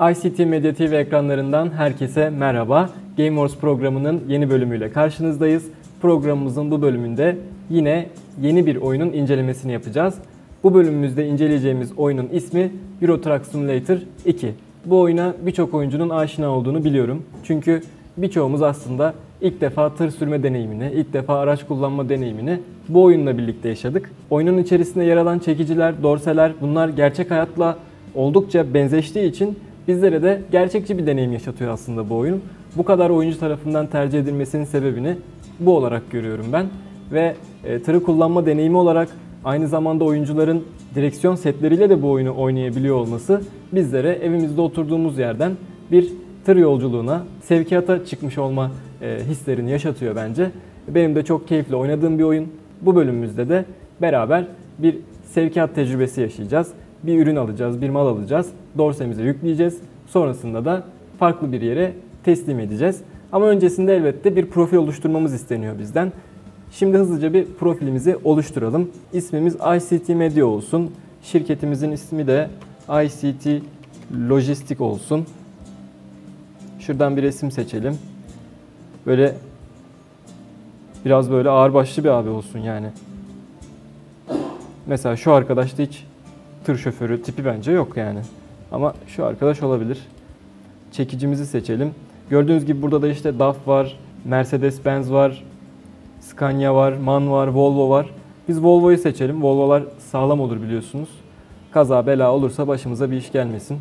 ICT Medya TV ekranlarından herkese merhaba. Game Wars programının yeni bölümüyle karşınızdayız. Programımızın bu bölümünde yine yeni bir oyunun incelemesini yapacağız. Bu bölümümüzde inceleyeceğimiz oyunun ismi Euro Truck Simulator 2. Bu oyuna birçok oyuncunun aşina olduğunu biliyorum. Çünkü birçoğumuz aslında ilk defa tır sürme deneyimini, ilk defa araç kullanma deneyimini bu oyunla birlikte yaşadık. Oyunun içerisinde yer alan çekiciler, dorseler bunlar gerçek hayatla oldukça benzeştiği için bizlere de gerçekçi bir deneyim yaşatıyor aslında bu oyun. Bu kadar oyuncu tarafından tercih edilmesinin sebebini bu olarak görüyorum ben. Ve e, tırı kullanma deneyimi olarak aynı zamanda oyuncuların direksiyon setleriyle de bu oyunu oynayabiliyor olması bizlere evimizde oturduğumuz yerden bir tır yolculuğuna, sevkiyata çıkmış olma e, hislerini yaşatıyor bence. Benim de çok keyifli oynadığım bir oyun. Bu bölümümüzde de beraber bir sevkiyat tecrübesi yaşayacağız. Bir ürün alacağız, bir mal alacağız. Dorsemize yükleyeceğiz. Sonrasında da farklı bir yere teslim edeceğiz. Ama öncesinde elbette bir profil oluşturmamız isteniyor bizden. Şimdi hızlıca bir profilimizi oluşturalım. İsmimiz ICT Media olsun. Şirketimizin ismi de ICT Lojistik olsun. Şuradan bir resim seçelim. Böyle biraz böyle ağırbaşlı bir abi olsun yani. Mesela şu arkadaşta hiç tır şoförü tipi bence yok yani. Ama şu arkadaş olabilir. Çekicimizi seçelim. Gördüğünüz gibi burada da işte DAF var, Mercedes-Benz var, Scania var, MAN var, Volvo var. Biz Volvo'yu seçelim. Volvo'lar sağlam olur biliyorsunuz. Kaza bela olursa başımıza bir iş gelmesin.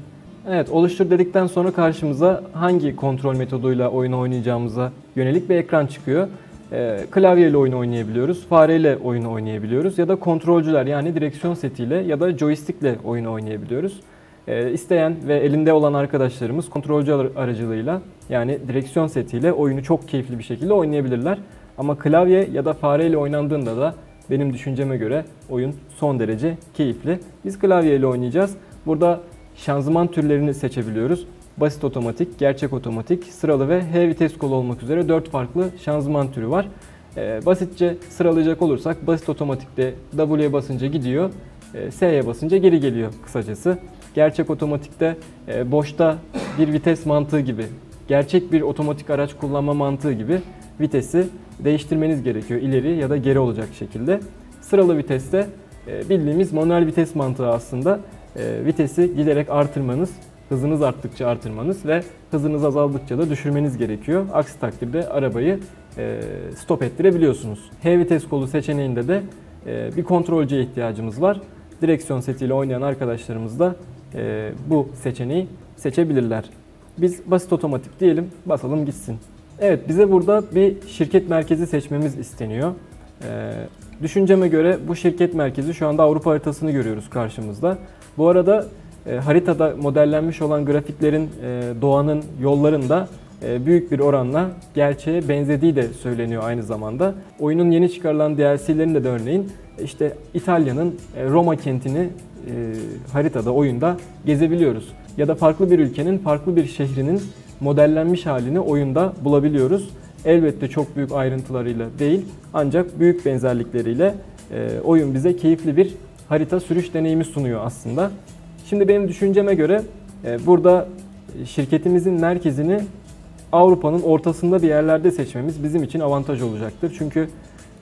Evet oluştur dedikten sonra karşımıza hangi kontrol metoduyla oyunu oynayacağımıza yönelik bir ekran çıkıyor. E, klavyeyle oyun oynayabiliyoruz, fareyle oyunu oynayabiliyoruz ya da kontrolcüler yani direksiyon setiyle ya da joystickle oyunu oynayabiliyoruz. E, isteyen ve elinde olan arkadaşlarımız kontrolcü aracılığıyla yani direksiyon setiyle oyunu çok keyifli bir şekilde oynayabilirler. Ama klavye ya da fareyle oynandığında da benim düşünceme göre oyun son derece keyifli. Biz klavyeyle oynayacağız. Burada şanzıman türlerini seçebiliyoruz. Basit otomatik, gerçek otomatik, sıralı ve H vites kolu olmak üzere 4 farklı şanzıman türü var. Ee, basitçe sıralayacak olursak basit otomatikte W'ye basınca gidiyor, e, S'ye basınca geri geliyor kısacası. Gerçek otomatikte e, boşta bir vites mantığı gibi, gerçek bir otomatik araç kullanma mantığı gibi vitesi değiştirmeniz gerekiyor ileri ya da geri olacak şekilde. Sıralı viteste e, bildiğimiz manuel vites mantığı aslında vitesi giderek artırmanız, hızınız arttıkça artırmanız ve hızınız azaldıkça da düşürmeniz gerekiyor. Aksi takdirde arabayı e, stop ettirebiliyorsunuz. H vites kolu seçeneğinde de bir kontrolcüye ihtiyacımız var. Direksiyon setiyle oynayan arkadaşlarımız da bu seçeneği seçebilirler. Biz basit otomatik diyelim, basalım gitsin. Evet bize burada bir şirket merkezi seçmemiz isteniyor. Ee, düşünceme göre bu şirket merkezi şu anda Avrupa haritasını görüyoruz karşımızda. Bu arada e, haritada modellenmiş olan grafiklerin e, doğanın yollarında e, büyük bir oranla gerçeğe benzediği de söyleniyor aynı zamanda. Oyunun yeni çıkarılan DLC'lerinde de örneğin işte İtalya'nın e, Roma kentini e, haritada, oyunda gezebiliyoruz. Ya da farklı bir ülkenin, farklı bir şehrinin modellenmiş halini oyunda bulabiliyoruz. Elbette çok büyük ayrıntılarıyla değil ancak büyük benzerlikleriyle e, oyun bize keyifli bir harita sürüş deneyimi sunuyor aslında. Şimdi benim düşünceme göre e, burada şirketimizin merkezini Avrupa'nın ortasında bir yerlerde seçmemiz bizim için avantaj olacaktır. Çünkü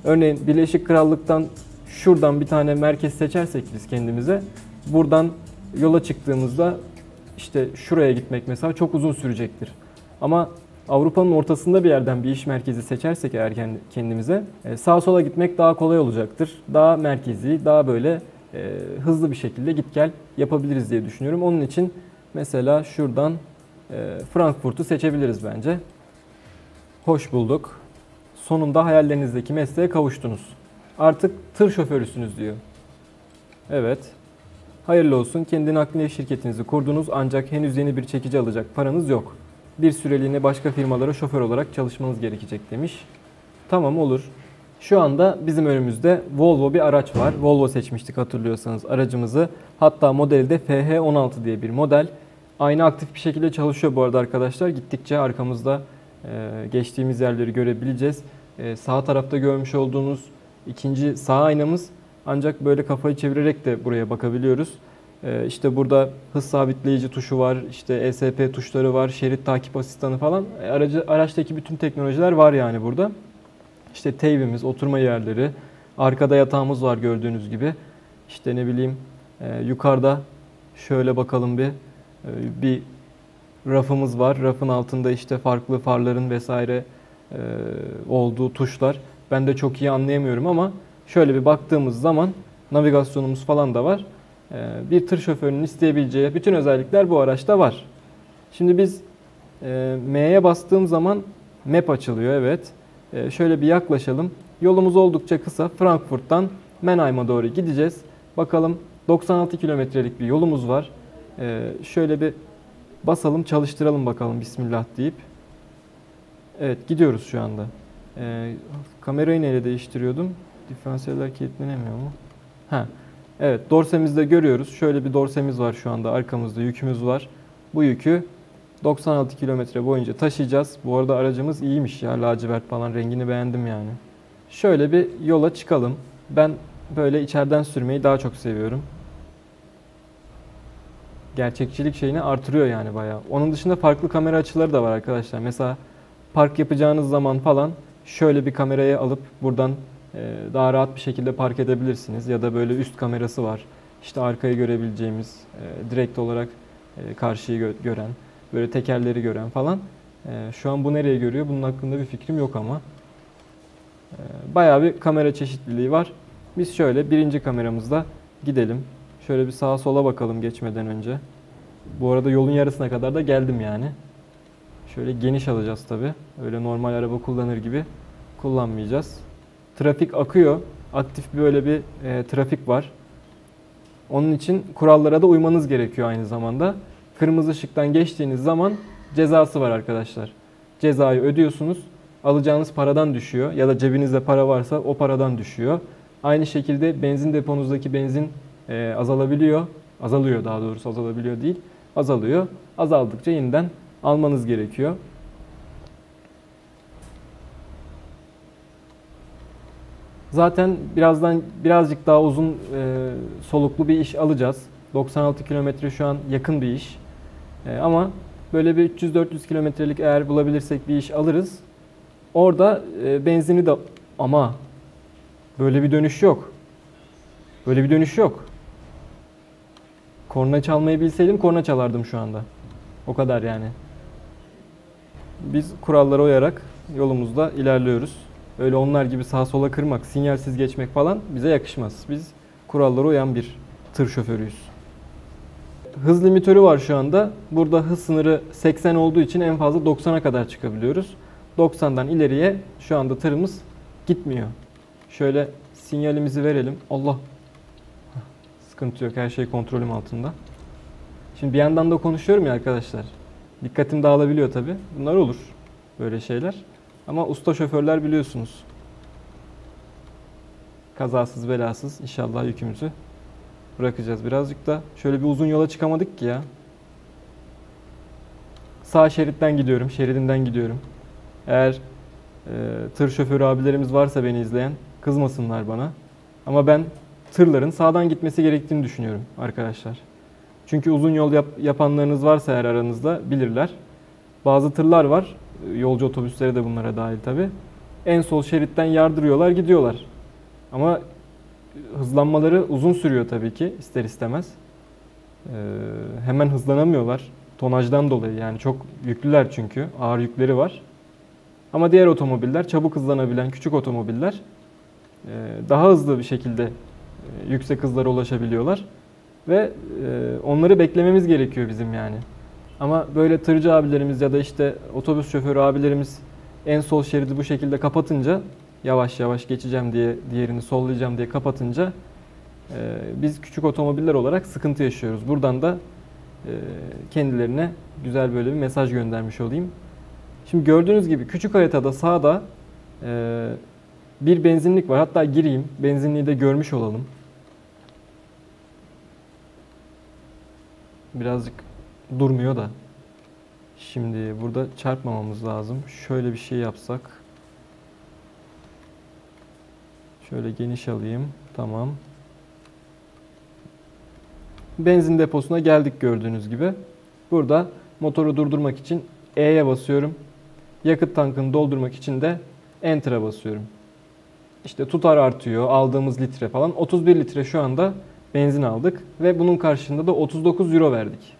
örneğin Birleşik Krallık'tan şuradan bir tane merkez seçersek biz kendimize buradan yola çıktığımızda işte şuraya gitmek mesela çok uzun sürecektir. Ama Avrupa'nın ortasında bir yerden bir iş merkezi seçersek eğer kendimize e, sağa sola gitmek daha kolay olacaktır. Daha merkezi, daha böyle e, hızlı bir şekilde git gel yapabiliriz diye düşünüyorum. Onun için mesela şuradan e, Frankfurt'u seçebiliriz bence. Hoş bulduk. Sonunda hayallerinizdeki mesleğe kavuştunuz. Artık tır şoförüsünüz diyor. Evet. Hayırlı olsun kendi nakliye şirketinizi kurdunuz ancak henüz yeni bir çekici alacak paranız yok. Bir süreliğine başka firmalara şoför olarak çalışmanız gerekecek demiş. Tamam olur. Şu anda bizim önümüzde Volvo bir araç var. Volvo seçmiştik hatırlıyorsanız aracımızı. Hatta modeli de FH16 diye bir model. Aynı aktif bir şekilde çalışıyor bu arada arkadaşlar. Gittikçe arkamızda geçtiğimiz yerleri görebileceğiz. Sağ tarafta görmüş olduğunuz ikinci sağ aynamız ancak böyle kafayı çevirerek de buraya bakabiliyoruz. Ee, işte burada hız sabitleyici tuşu var, işte ESP tuşları var, şerit takip asistanı falan. E, Aracı, araçtaki bütün teknolojiler var yani burada. İşte teybimiz, oturma yerleri, arkada yatağımız var gördüğünüz gibi. İşte ne bileyim e, yukarıda şöyle bakalım bir e, bir rafımız var. Rafın altında işte farklı farların vesaire e, olduğu tuşlar. Ben de çok iyi anlayamıyorum ama şöyle bir baktığımız zaman navigasyonumuz falan da var. E, bir tır şoförünün isteyebileceği bütün özellikler bu araçta var. Şimdi biz e, M'ye bastığım zaman map açılıyor evet. E, şöyle bir yaklaşalım. Yolumuz oldukça kısa. Frankfurt'tan Mannheim'a doğru gideceğiz. Bakalım 96 kilometrelik bir yolumuz var. E, şöyle bir basalım çalıştıralım bakalım Bismillah deyip. Evet gidiyoruz şu anda. E, kamerayı neyle değiştiriyordum? Diferansiyeller kilitlenemiyor mu? Ha. Evet dorsemizde görüyoruz. Şöyle bir dorsemiz var şu anda arkamızda yükümüz var. Bu yükü 96 kilometre boyunca taşıyacağız. Bu arada aracımız iyiymiş ya lacivert falan rengini beğendim yani. Şöyle bir yola çıkalım. Ben böyle içeriden sürmeyi daha çok seviyorum. Gerçekçilik şeyini artırıyor yani bayağı. Onun dışında farklı kamera açıları da var arkadaşlar. Mesela park yapacağınız zaman falan şöyle bir kamerayı alıp buradan e, daha rahat bir şekilde park edebilirsiniz. Ya da böyle üst kamerası var. İşte arkayı görebileceğimiz, e, direkt olarak e, karşıyı gö- gören, böyle tekerleri gören falan. Şu an bu nereye görüyor? Bunun hakkında bir fikrim yok ama. Bayağı bir kamera çeşitliliği var. Biz şöyle birinci kameramızda gidelim. Şöyle bir sağa sola bakalım geçmeden önce. Bu arada yolun yarısına kadar da geldim yani. Şöyle geniş alacağız tabi. Öyle normal araba kullanır gibi kullanmayacağız. Trafik akıyor. Aktif böyle bir e, trafik var. Onun için kurallara da uymanız gerekiyor aynı zamanda. Kırmızı ışıktan geçtiğiniz zaman cezası var arkadaşlar. Cezayı ödüyorsunuz. Alacağınız paradan düşüyor ya da cebinizde para varsa o paradan düşüyor. Aynı şekilde benzin deponuzdaki benzin e, azalabiliyor. Azalıyor daha doğrusu azalabiliyor değil. Azalıyor. Azaldıkça yeniden almanız gerekiyor. Zaten birazdan birazcık daha uzun e, soluklu bir iş alacağız. 96 kilometre şu an yakın bir iş. E, ama böyle bir 300-400 kilometrelik eğer bulabilirsek bir iş alırız. Orada e, benzini de ama böyle bir dönüş yok. Böyle bir dönüş yok. Korna çalmayı bilseydim korna çalardım şu anda. O kadar yani. Biz kurallara uyarak yolumuzda ilerliyoruz. Öyle onlar gibi sağa sola kırmak, sinyalsiz geçmek falan bize yakışmaz. Biz kurallara uyan bir tır şoförüyüz. Hız limitörü var şu anda. Burada hız sınırı 80 olduğu için en fazla 90'a kadar çıkabiliyoruz. 90'dan ileriye şu anda tırımız gitmiyor. Şöyle sinyalimizi verelim. Allah. Sıkıntı yok. Her şey kontrolüm altında. Şimdi bir yandan da konuşuyorum ya arkadaşlar. Dikkatim dağılabiliyor tabi. Bunlar olur. Böyle şeyler. Ama usta şoförler biliyorsunuz. Kazasız belasız inşallah yükümüzü bırakacağız. Birazcık da şöyle bir uzun yola çıkamadık ki ya. Sağ şeritten gidiyorum, şeridinden gidiyorum. Eğer e, tır şoförü abilerimiz varsa beni izleyen kızmasınlar bana. Ama ben tırların sağdan gitmesi gerektiğini düşünüyorum arkadaşlar. Çünkü uzun yol yap, yapanlarınız varsa eğer aranızda bilirler. Bazı tırlar var. Yolcu otobüsleri de bunlara dahil tabi. En sol şeritten yardırıyorlar gidiyorlar. Ama hızlanmaları uzun sürüyor tabii ki ister istemez. Ee, hemen hızlanamıyorlar. Tonajdan dolayı yani çok yüklüler çünkü. Ağır yükleri var. Ama diğer otomobiller çabuk hızlanabilen küçük otomobiller e, daha hızlı bir şekilde e, yüksek hızlara ulaşabiliyorlar. Ve e, onları beklememiz gerekiyor bizim yani. Ama böyle tırcı abilerimiz ya da işte otobüs şoförü abilerimiz en sol şeridi bu şekilde kapatınca yavaş yavaş geçeceğim diye diğerini sollayacağım diye kapatınca e, biz küçük otomobiller olarak sıkıntı yaşıyoruz. Buradan da e, kendilerine güzel böyle bir mesaj göndermiş olayım. Şimdi gördüğünüz gibi küçük haritada sağda e, bir benzinlik var. Hatta gireyim benzinliği de görmüş olalım. Birazcık durmuyor da. Şimdi burada çarpmamamız lazım. Şöyle bir şey yapsak. Şöyle geniş alayım. Tamam. benzin deposuna geldik gördüğünüz gibi. Burada motoru durdurmak için E'ye basıyorum. Yakıt tankını doldurmak için de Enter'a basıyorum. İşte tutar artıyor, aldığımız litre falan. 31 litre şu anda benzin aldık ve bunun karşılığında da 39 euro verdik.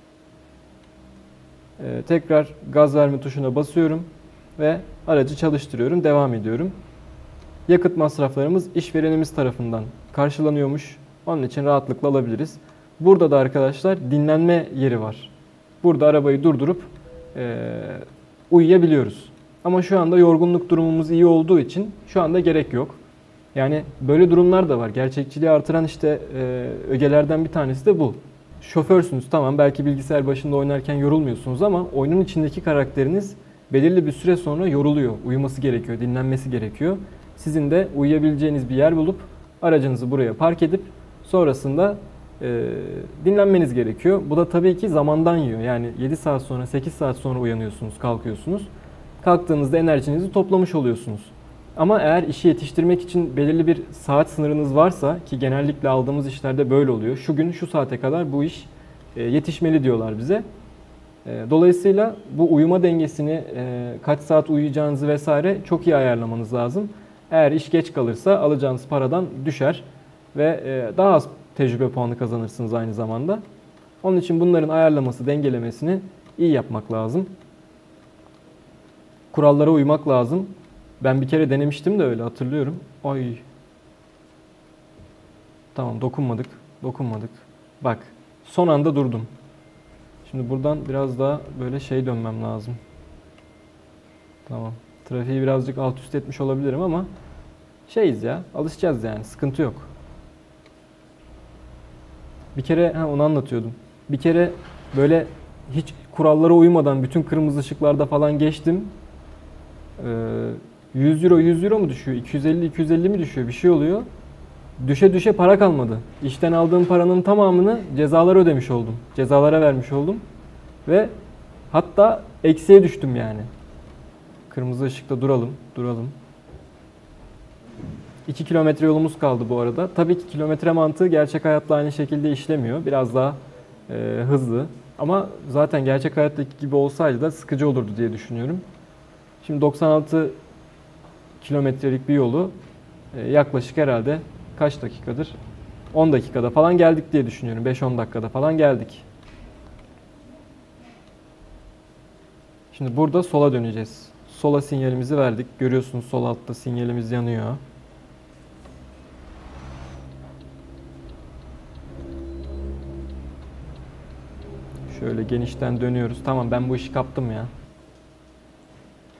Ee, tekrar gaz verme tuşuna basıyorum ve aracı çalıştırıyorum, devam ediyorum. Yakıt masraflarımız işverenimiz tarafından karşılanıyormuş. Onun için rahatlıkla alabiliriz. Burada da arkadaşlar dinlenme yeri var. Burada arabayı durdurup e, uyuyabiliyoruz. Ama şu anda yorgunluk durumumuz iyi olduğu için şu anda gerek yok. Yani böyle durumlar da var. Gerçekçiliği artıran işte e, ögelerden bir tanesi de bu. Şoförsünüz tamam belki bilgisayar başında oynarken yorulmuyorsunuz ama oyunun içindeki karakteriniz belirli bir süre sonra yoruluyor. Uyuması gerekiyor, dinlenmesi gerekiyor. Sizin de uyuyabileceğiniz bir yer bulup aracınızı buraya park edip sonrasında e, dinlenmeniz gerekiyor. Bu da tabii ki zamandan yiyor. Yani 7 saat sonra 8 saat sonra uyanıyorsunuz, kalkıyorsunuz. Kalktığınızda enerjinizi toplamış oluyorsunuz. Ama eğer işi yetiştirmek için belirli bir saat sınırınız varsa ki genellikle aldığımız işlerde böyle oluyor. Şu gün şu saate kadar bu iş e, yetişmeli diyorlar bize. E, dolayısıyla bu uyuma dengesini e, kaç saat uyuyacağınızı vesaire çok iyi ayarlamanız lazım. Eğer iş geç kalırsa alacağınız paradan düşer ve daha az tecrübe puanı kazanırsınız aynı zamanda. Onun için bunların ayarlaması, dengelemesini iyi yapmak lazım. Kurallara uymak lazım. Ben bir kere denemiştim de öyle hatırlıyorum. Ay. Tamam dokunmadık. Dokunmadık. Bak son anda durdum. Şimdi buradan biraz daha böyle şey dönmem lazım. Tamam. Trafiği birazcık alt üst etmiş olabilirim ama şeyiz ya. Alışacağız yani. Sıkıntı yok. Bir kere ha, onu anlatıyordum. Bir kere böyle hiç kurallara uymadan bütün kırmızı ışıklarda falan geçtim. Ee, 100 euro 100 euro mu düşüyor? 250 250 mi düşüyor? Bir şey oluyor. Düşe düşe para kalmadı. İşten aldığım paranın tamamını cezalara ödemiş oldum. Cezalara vermiş oldum. Ve hatta eksiye düştüm yani. Kırmızı ışıkta duralım, duralım. 2 kilometre yolumuz kaldı bu arada. Tabii ki kilometre mantığı gerçek hayatta aynı şekilde işlemiyor. Biraz daha e, hızlı. Ama zaten gerçek hayattaki gibi olsaydı da sıkıcı olurdu diye düşünüyorum. Şimdi 96 kilometrelik bir yolu e, yaklaşık herhalde kaç dakikadır? 10 dakikada falan geldik diye düşünüyorum. 5-10 dakikada falan geldik. Şimdi burada sola döneceğiz. Sola sinyalimizi verdik. Görüyorsunuz sol altta sinyalimiz yanıyor. Şöyle genişten dönüyoruz. Tamam ben bu işi kaptım ya.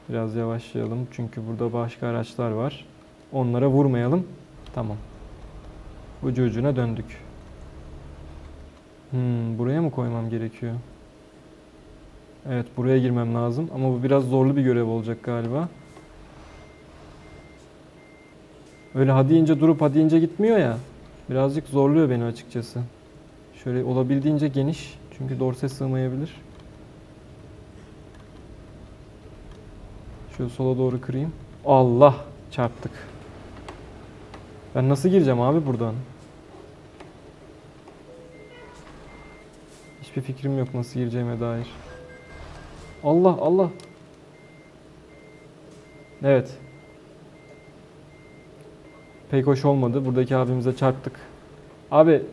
Biraz yavaşlayalım çünkü burada başka araçlar var. Onlara vurmayalım. Tamam. Ucu ucuna döndük. Hmm, buraya mı koymam gerekiyor? Evet buraya girmem lazım ama bu biraz zorlu bir görev olacak galiba. Öyle hadi ince durup hadi ince gitmiyor ya. Birazcık zorluyor beni açıkçası. Şöyle olabildiğince geniş çünkü dorse sığmayabilir. Şöyle sola doğru kırayım. Allah çarptık. Ben nasıl gireceğim abi buradan? Hiçbir fikrim yok nasıl gireceğime dair. Allah Allah. Evet. Pek hoş olmadı. Buradaki abimize çarptık. Abi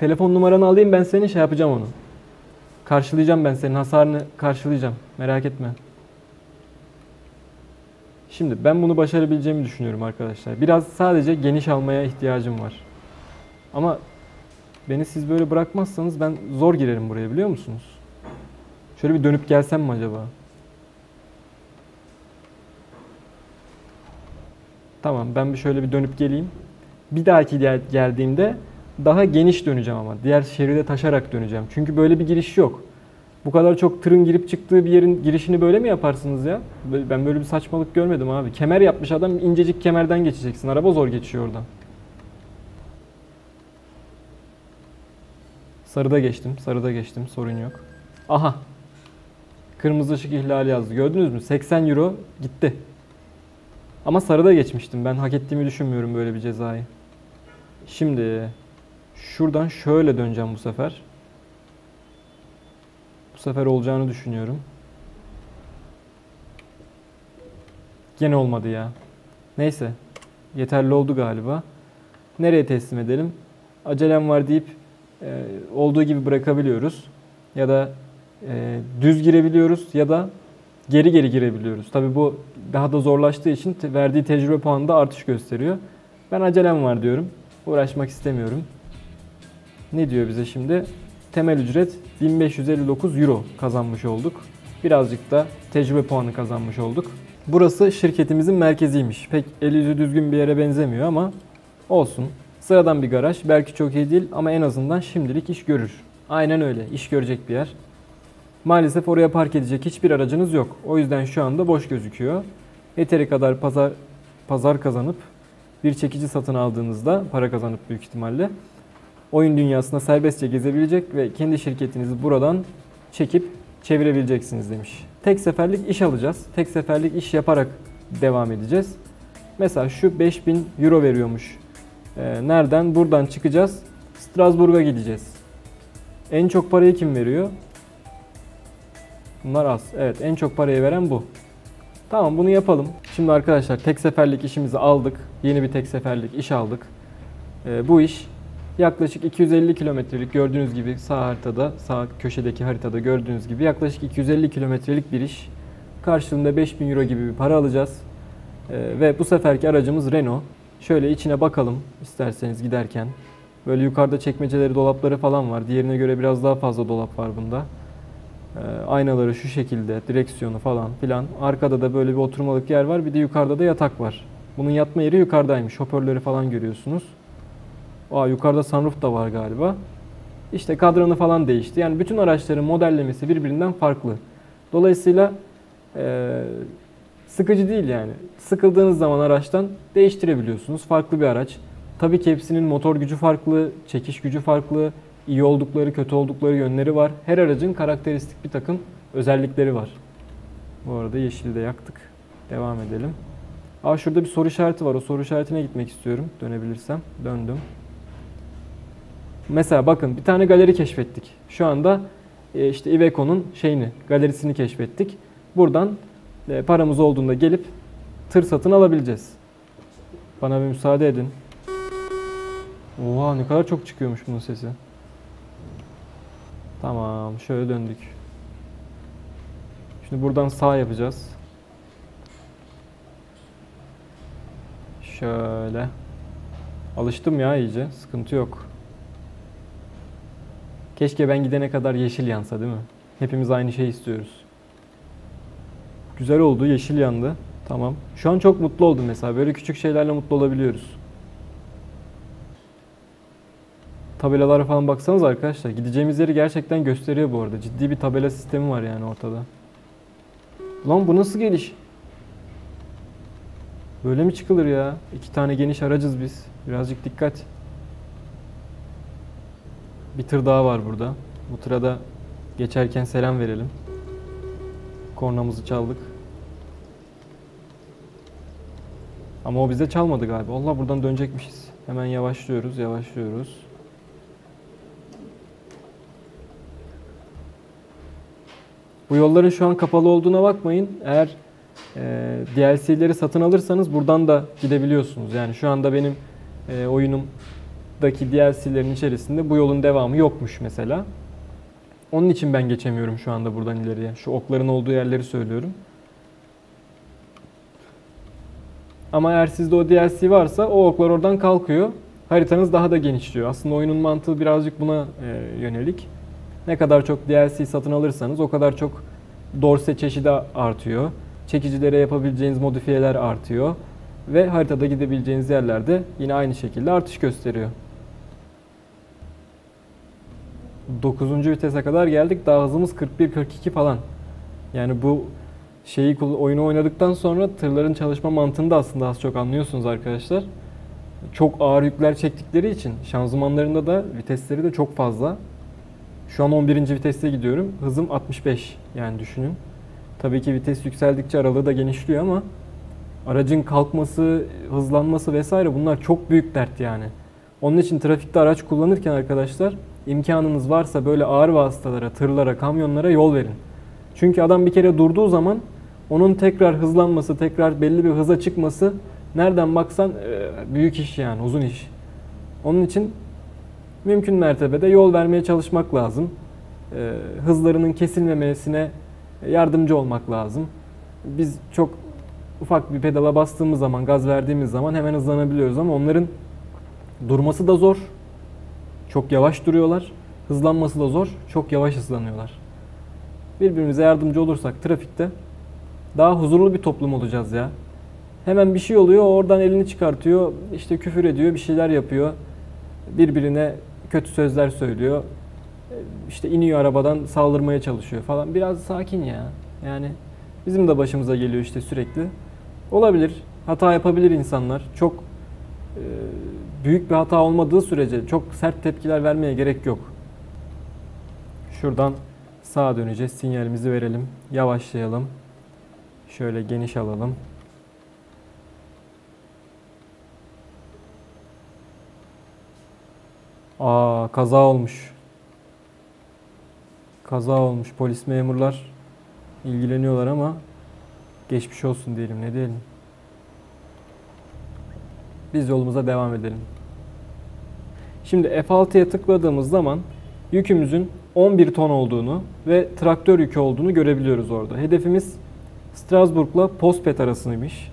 telefon numaranı alayım ben seni şey yapacağım onu. Karşılayacağım ben senin hasarını karşılayacağım. Merak etme. Şimdi ben bunu başarabileceğimi düşünüyorum arkadaşlar. Biraz sadece geniş almaya ihtiyacım var. Ama beni siz böyle bırakmazsanız ben zor girerim buraya biliyor musunuz? Şöyle bir dönüp gelsem mi acaba? Tamam ben bir şöyle bir dönüp geleyim. Bir dahaki geldiğimde daha geniş döneceğim ama. Diğer şeride taşarak döneceğim. Çünkü böyle bir giriş yok. Bu kadar çok tırın girip çıktığı bir yerin girişini böyle mi yaparsınız ya? Ben böyle bir saçmalık görmedim abi. Kemer yapmış adam incecik kemerden geçeceksin. Araba zor geçiyor oradan. Sarıda geçtim. Sarıda geçtim. Sorun yok. Aha. Kırmızı ışık ihlali yazdı. Gördünüz mü? 80 euro gitti. Ama sarıda geçmiştim. Ben hak ettiğimi düşünmüyorum böyle bir cezayı. Şimdi Şuradan şöyle döneceğim bu sefer. Bu sefer olacağını düşünüyorum. Gene olmadı ya. Neyse. Yeterli oldu galiba. Nereye teslim edelim? Acelem var deyip e, olduğu gibi bırakabiliyoruz. Ya da e, düz girebiliyoruz ya da geri geri girebiliyoruz. Tabi bu daha da zorlaştığı için verdiği tecrübe puanında artış gösteriyor. Ben acelem var diyorum. Uğraşmak istemiyorum. Ne diyor bize şimdi? Temel ücret 1559 euro kazanmış olduk. Birazcık da tecrübe puanı kazanmış olduk. Burası şirketimizin merkeziymiş. Pek eli yüzü düzgün bir yere benzemiyor ama olsun. Sıradan bir garaj. Belki çok iyi değil ama en azından şimdilik iş görür. Aynen öyle. iş görecek bir yer. Maalesef oraya park edecek hiçbir aracınız yok. O yüzden şu anda boş gözüküyor. Yeteri kadar pazar pazar kazanıp bir çekici satın aldığınızda para kazanıp büyük ihtimalle oyun dünyasında serbestçe gezebilecek ve kendi şirketinizi buradan çekip çevirebileceksiniz demiş. Tek seferlik iş alacağız. Tek seferlik iş yaparak devam edeceğiz. Mesela şu 5000 euro veriyormuş. Ee, nereden? Buradan çıkacağız. Strasbourg'a gideceğiz. En çok parayı kim veriyor? Bunlar az. Evet en çok parayı veren bu. Tamam bunu yapalım. Şimdi arkadaşlar tek seferlik işimizi aldık. Yeni bir tek seferlik iş aldık. Ee, bu iş yaklaşık 250 kilometrelik gördüğünüz gibi sağ haritada, sağ köşedeki haritada gördüğünüz gibi yaklaşık 250 kilometrelik bir iş. Karşılığında 5000 euro gibi bir para alacağız. Ee, ve bu seferki aracımız Renault. Şöyle içine bakalım isterseniz giderken. Böyle yukarıda çekmeceleri, dolapları falan var. Diğerine göre biraz daha fazla dolap var bunda. Ee, aynaları şu şekilde, direksiyonu falan filan. Arkada da böyle bir oturmalık yer var. Bir de yukarıda da yatak var. Bunun yatma yeri yukarıdaymış. Hoparlörleri falan görüyorsunuz. Aa yukarıda sunroof da var galiba. İşte kadranı falan değişti. Yani bütün araçların modellemesi birbirinden farklı. Dolayısıyla eee, sıkıcı değil yani. Sıkıldığınız zaman araçtan değiştirebiliyorsunuz. Farklı bir araç. Tabii ki hepsinin motor gücü farklı, çekiş gücü farklı, iyi oldukları, kötü oldukları yönleri var. Her aracın karakteristik bir takım özellikleri var. Bu arada yeşili de yaktık. Devam edelim. Aa şurada bir soru işareti var. O soru işaretine gitmek istiyorum. Dönebilirsem. Döndüm. Mesela bakın bir tane galeri keşfettik. Şu anda e, işte Iveco'nun şeyini, galerisini keşfettik. Buradan e, paramız olduğunda gelip tır satın alabileceğiz. Bana bir müsaade edin. Oha ne kadar çok çıkıyormuş bunun sesi. Tamam şöyle döndük. Şimdi buradan sağ yapacağız. Şöyle. Alıştım ya iyice. Sıkıntı yok. Keşke ben gidene kadar yeşil yansa değil mi? Hepimiz aynı şeyi istiyoruz. Güzel oldu. Yeşil yandı. Tamam. Şu an çok mutlu oldum mesela. Böyle küçük şeylerle mutlu olabiliyoruz. Tabelalara falan baksanız arkadaşlar. Gideceğimiz yeri gerçekten gösteriyor bu arada. Ciddi bir tabela sistemi var yani ortada. Lan bu nasıl geliş? Böyle mi çıkılır ya? İki tane geniş aracız biz. Birazcık dikkat. Bir tır daha var burada. Bu tıra da geçerken selam verelim. Kornamızı çaldık. Ama o bize çalmadı galiba. Allah buradan dönecekmişiz. Hemen yavaşlıyoruz, yavaşlıyoruz. Bu yolların şu an kapalı olduğuna bakmayın. Eğer e, DLC'leri satın alırsanız buradan da gidebiliyorsunuz. Yani şu anda benim e, oyunumdaki DLC'lerin içerisinde bu yolun devamı yokmuş mesela. Onun için ben geçemiyorum şu anda buradan ileriye. Şu okların olduğu yerleri söylüyorum. Ama eğer sizde o DLC varsa o oklar oradan kalkıyor. Haritanız daha da genişliyor. Aslında oyunun mantığı birazcık buna e, yönelik. Ne kadar çok DLC satın alırsanız o kadar çok dorse çeşidi artıyor. Çekicilere yapabileceğiniz modifiyeler artıyor. Ve haritada gidebileceğiniz yerlerde yine aynı şekilde artış gösteriyor. 9. vitese kadar geldik. Daha hızımız 41-42 falan. Yani bu şeyi oyunu oynadıktan sonra tırların çalışma mantığını da aslında az çok anlıyorsunuz arkadaşlar. Çok ağır yükler çektikleri için şanzımanlarında da vitesleri de çok fazla. Şu an 11. viteste gidiyorum. Hızım 65 yani düşünün. Tabii ki vites yükseldikçe aralığı da genişliyor ama aracın kalkması, hızlanması vesaire bunlar çok büyük dert yani. Onun için trafikte araç kullanırken arkadaşlar imkanınız varsa böyle ağır vasıtalara, tırlara, kamyonlara yol verin. Çünkü adam bir kere durduğu zaman onun tekrar hızlanması, tekrar belli bir hıza çıkması nereden baksan e, büyük iş yani, uzun iş. Onun için mümkün mertebede yol vermeye çalışmak lazım. E, hızlarının kesilmemesine yardımcı olmak lazım. Biz çok ufak bir pedala bastığımız zaman, gaz verdiğimiz zaman hemen hızlanabiliyoruz ama onların durması da zor. Çok yavaş duruyorlar. Hızlanması da zor. Çok yavaş hızlanıyorlar. Birbirimize yardımcı olursak trafikte daha huzurlu bir toplum olacağız ya. Hemen bir şey oluyor, oradan elini çıkartıyor, işte küfür ediyor, bir şeyler yapıyor. Birbirine kötü sözler söylüyor. İşte iniyor arabadan saldırmaya çalışıyor falan. Biraz sakin ya. Yani bizim de başımıza geliyor işte sürekli. Olabilir. Hata yapabilir insanlar. Çok e, büyük bir hata olmadığı sürece çok sert tepkiler vermeye gerek yok. Şuradan sağa döneceğiz. Sinyalimizi verelim. Yavaşlayalım. Şöyle geniş alalım. Aa kaza olmuş. Kaza olmuş. Polis memurlar ilgileniyorlar ama geçmiş olsun diyelim ne diyelim. Biz yolumuza devam edelim. Şimdi F6'ya tıkladığımız zaman yükümüzün 11 ton olduğunu ve traktör yükü olduğunu görebiliyoruz orada. Hedefimiz Strasbourg'la Postpet arasıymış.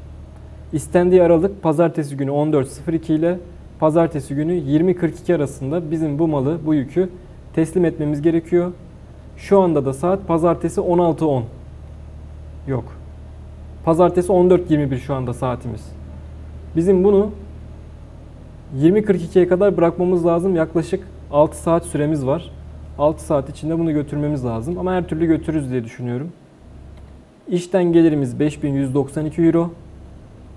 İstendiği aralık pazartesi günü 14.02 ile pazartesi günü 20.42 arasında bizim bu malı, bu yükü teslim etmemiz gerekiyor. Şu anda da saat pazartesi 16.10. Yok. Pazartesi 14.21 şu anda saatimiz. Bizim bunu 20.42'ye kadar bırakmamız lazım. Yaklaşık 6 saat süremiz var. 6 saat içinde bunu götürmemiz lazım. Ama her türlü götürürüz diye düşünüyorum. İşten gelirimiz 5192 euro.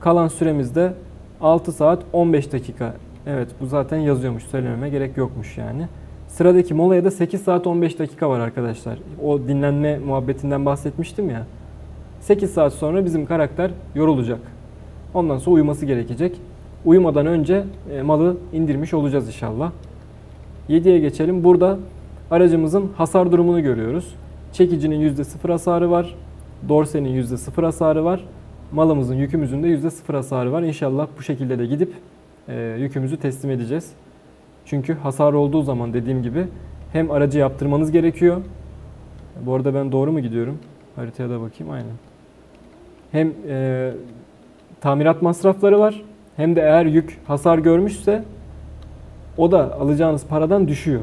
Kalan süremiz de 6 saat 15 dakika. Evet bu zaten yazıyormuş. Söylememe gerek yokmuş yani. Sıradaki molaya da 8 saat 15 dakika var arkadaşlar. O dinlenme muhabbetinden bahsetmiştim ya. 8 saat sonra bizim karakter yorulacak. Ondan sonra uyuması gerekecek. Uyumadan önce e, malı indirmiş olacağız inşallah. 7'ye geçelim. Burada aracımızın hasar durumunu görüyoruz. Çekicinin %0 hasarı var. Dorsenin %0 hasarı var. Malımızın, yükümüzün de %0 hasarı var. İnşallah bu şekilde de gidip e, yükümüzü teslim edeceğiz. Çünkü hasar olduğu zaman dediğim gibi hem aracı yaptırmanız gerekiyor. Bu arada ben doğru mu gidiyorum? Haritaya da bakayım aynen. Hem e, tamirat masrafları var hem de eğer yük hasar görmüşse o da alacağınız paradan düşüyor.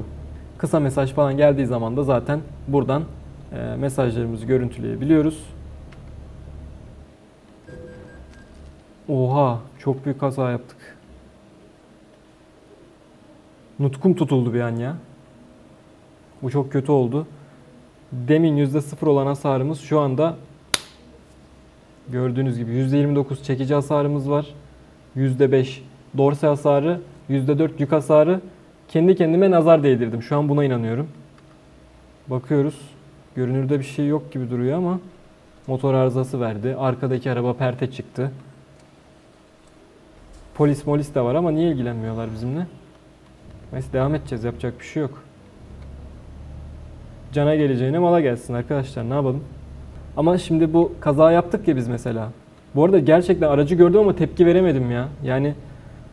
Kısa mesaj falan geldiği zaman da zaten buradan e, mesajlarımızı görüntüleyebiliyoruz. Oha çok büyük kaza yaptık. Nutkum tutuldu bir an ya. Bu çok kötü oldu. Demin %0 olan hasarımız şu anda gördüğünüz gibi %29 çekici hasarımız var. %5 dorse hasarı, %4 yük hasarı. Kendi kendime nazar değdirdim. Şu an buna inanıyorum. Bakıyoruz. Görünürde bir şey yok gibi duruyor ama motor arızası verdi. Arkadaki araba perte çıktı. Polis molis de var ama niye ilgilenmiyorlar bizimle? Neyse devam edeceğiz. Yapacak bir şey yok. Cana geleceğine mala gelsin arkadaşlar. Ne yapalım? Ama şimdi bu kaza yaptık ya biz mesela. Bu arada gerçekten aracı gördüm ama tepki veremedim ya. Yani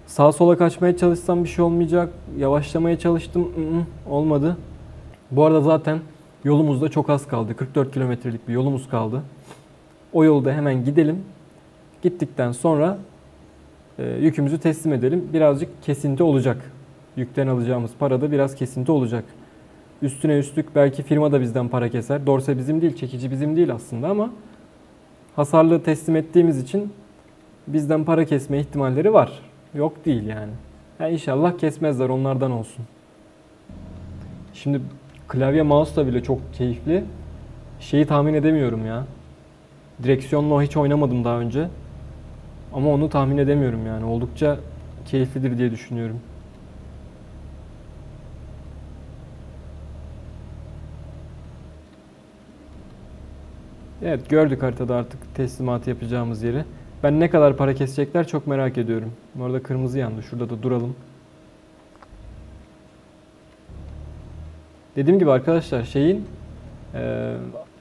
sağa sola kaçmaya çalışsam bir şey olmayacak. Yavaşlamaya çalıştım. olmadı. Bu arada zaten yolumuzda çok az kaldı. 44 kilometrelik bir yolumuz kaldı. O yolda hemen gidelim. Gittikten sonra e, yükümüzü teslim edelim. Birazcık kesinti olacak. Yükten alacağımız parada biraz kesinti olacak. Üstüne üstlük belki firma da bizden para keser. Dorse bizim değil, çekici bizim değil aslında ama hasarlı teslim ettiğimiz için bizden para kesme ihtimalleri var. Yok değil yani. yani inşallah kesmezler onlardan olsun. Şimdi klavye mouse da bile çok keyifli. Şeyi tahmin edemiyorum ya. Direksiyonla hiç oynamadım daha önce. Ama onu tahmin edemiyorum yani. Oldukça keyiflidir diye düşünüyorum. Evet gördük haritada artık teslimatı yapacağımız yeri. Ben ne kadar para kesecekler çok merak ediyorum. Bu arada kırmızı yandı. Şurada da duralım. Dediğim gibi arkadaşlar şeyin e,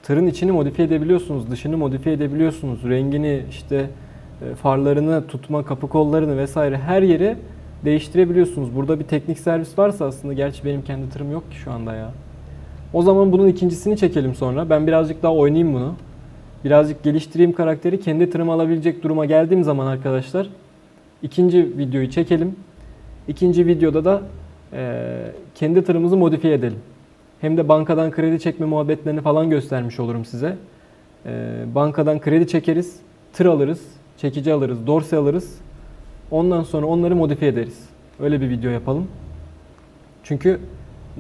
tırın içini modifiye edebiliyorsunuz. Dışını modifiye edebiliyorsunuz. Rengini işte e, farlarını tutma kapı kollarını vesaire her yeri değiştirebiliyorsunuz. Burada bir teknik servis varsa aslında gerçi benim kendi tırım yok ki şu anda ya. O zaman bunun ikincisini çekelim sonra. Ben birazcık daha oynayayım bunu. Birazcık geliştireyim karakteri. Kendi tırımı alabilecek duruma geldiğim zaman arkadaşlar ikinci videoyu çekelim. İkinci videoda da e, kendi tırımızı modifiye edelim. Hem de bankadan kredi çekme muhabbetlerini falan göstermiş olurum size. E, bankadan kredi çekeriz, tır alırız, çekici alırız, dorse alırız. Ondan sonra onları modifiye ederiz. Öyle bir video yapalım. Çünkü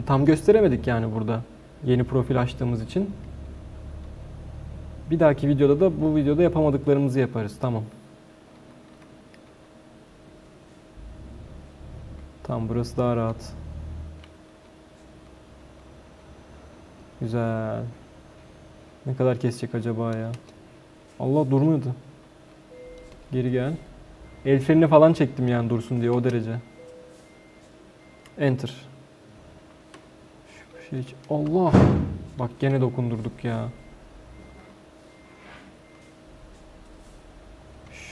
tam gösteremedik yani burada. Yeni profil açtığımız için. Bir dahaki videoda da bu videoda yapamadıklarımızı yaparız. Tamam. Tamam burası daha rahat. Güzel. Ne kadar kesecek acaba ya? Allah durmuyordu. Geri gel. El frenini falan çektim yani dursun diye o derece. Enter. Şu şey Allah. Bak gene dokundurduk ya.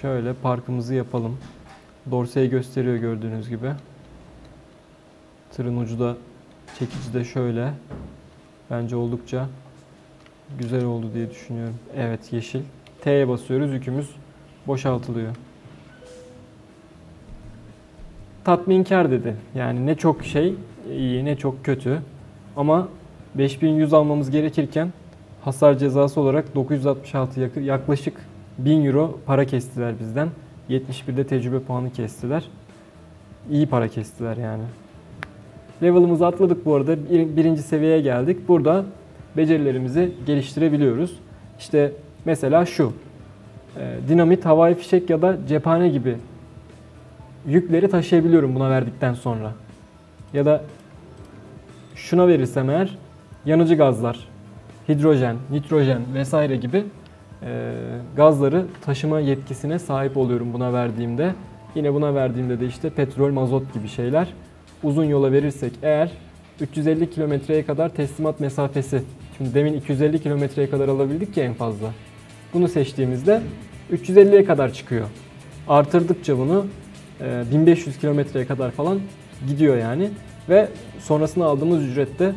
Şöyle parkımızı yapalım. Dorseyi gösteriyor gördüğünüz gibi. Tırın ucu da çekici de şöyle. Bence oldukça güzel oldu diye düşünüyorum. Evet yeşil. T'ye basıyoruz yükümüz boşaltılıyor. Tatminkar dedi. Yani ne çok şey iyi ne çok kötü. Ama 5100 almamız gerekirken hasar cezası olarak 966 yakı- yaklaşık 1000 euro para kestiler bizden. 71'de tecrübe puanı kestiler. İyi para kestiler yani. Level'ımızı atladık bu arada. Bir- birinci seviyeye geldik. Burada becerilerimizi geliştirebiliyoruz. İşte mesela şu. e, Dinamit, havai fişek ya da cephane gibi yükleri taşıyabiliyorum buna verdikten sonra. Ya da şuna verirsem eğer yanıcı gazlar, hidrojen, nitrojen vesaire gibi e, gazları taşıma yetkisine sahip oluyorum buna verdiğimde. Yine buna verdiğimde de işte petrol, mazot gibi şeyler. Uzun yola verirsek eğer 350 kilometreye kadar teslimat mesafesi. Şimdi demin 250 kilometreye kadar alabildik ki en fazla. Bunu seçtiğimizde 350'ye kadar çıkıyor. Artırdıkça bunu e, 1500 kilometreye kadar falan gidiyor yani. Ve sonrasında aldığımız ücrette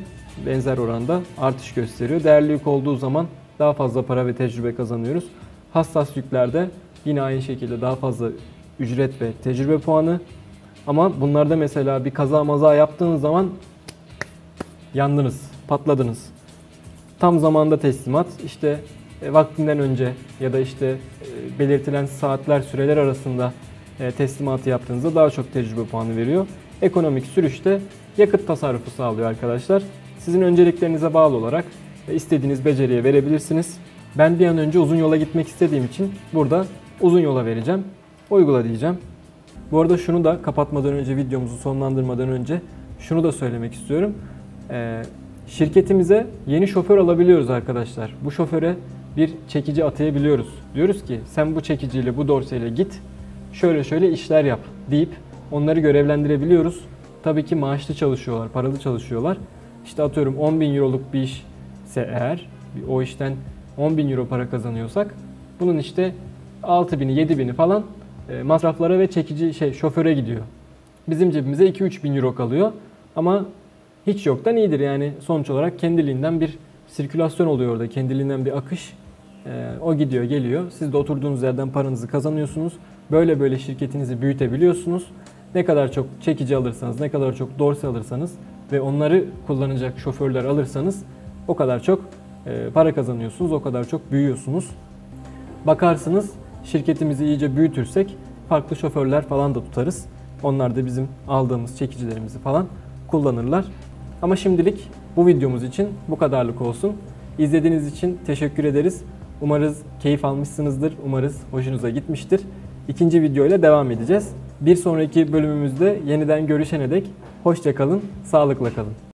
benzer oranda artış gösteriyor. Değerli yük olduğu zaman daha fazla para ve tecrübe kazanıyoruz. Hassas yüklerde yine aynı şekilde daha fazla ücret ve tecrübe puanı. Ama bunlarda mesela bir kaza maza yaptığınız zaman yandınız, patladınız. Tam zamanda teslimat, işte e, vaktinden önce ya da işte e, belirtilen saatler, süreler arasında e, teslimatı yaptığınızda daha çok tecrübe puanı veriyor. Ekonomik sürüşte yakıt tasarrufu sağlıyor arkadaşlar. Sizin önceliklerinize bağlı olarak istediğiniz beceriye verebilirsiniz. Ben bir an önce uzun yola gitmek istediğim için burada uzun yola vereceğim. Uygula diyeceğim. Bu arada şunu da kapatmadan önce videomuzu sonlandırmadan önce şunu da söylemek istiyorum. Ee, şirketimize yeni şoför alabiliyoruz arkadaşlar. Bu şoföre bir çekici atayabiliyoruz. Diyoruz ki sen bu çekiciyle bu dorseyle git şöyle şöyle işler yap deyip onları görevlendirebiliyoruz. Tabii ki maaşlı çalışıyorlar, paralı çalışıyorlar. İşte atıyorum 10 bin euroluk bir iş ise eğer o işten 10 bin euro para kazanıyorsak bunun işte 6 bini 7 bini falan e, masraflara ve çekici şey şoföre gidiyor. Bizim cebimize 2-3 bin euro kalıyor ama hiç yoktan iyidir. Yani sonuç olarak kendiliğinden bir sirkülasyon oluyor orada kendiliğinden bir akış. E, o gidiyor geliyor. Siz de oturduğunuz yerden paranızı kazanıyorsunuz. Böyle böyle şirketinizi büyütebiliyorsunuz. Ne kadar çok çekici alırsanız ne kadar çok dorse alırsanız ve onları kullanacak şoförler alırsanız o kadar çok e, para kazanıyorsunuz o kadar çok büyüyorsunuz Bakarsınız şirketimizi iyice büyütürsek farklı şoförler falan da tutarız. Onlar da bizim aldığımız çekicilerimizi falan kullanırlar. Ama şimdilik bu videomuz için bu kadarlık olsun. İzlediğiniz için teşekkür ederiz. Umarız keyif almışsınızdır. Umarız hoşunuza gitmiştir. İkinci video ile devam edeceğiz. Bir sonraki bölümümüzde yeniden görüşene dek hoşça kalın, sağlıkla kalın.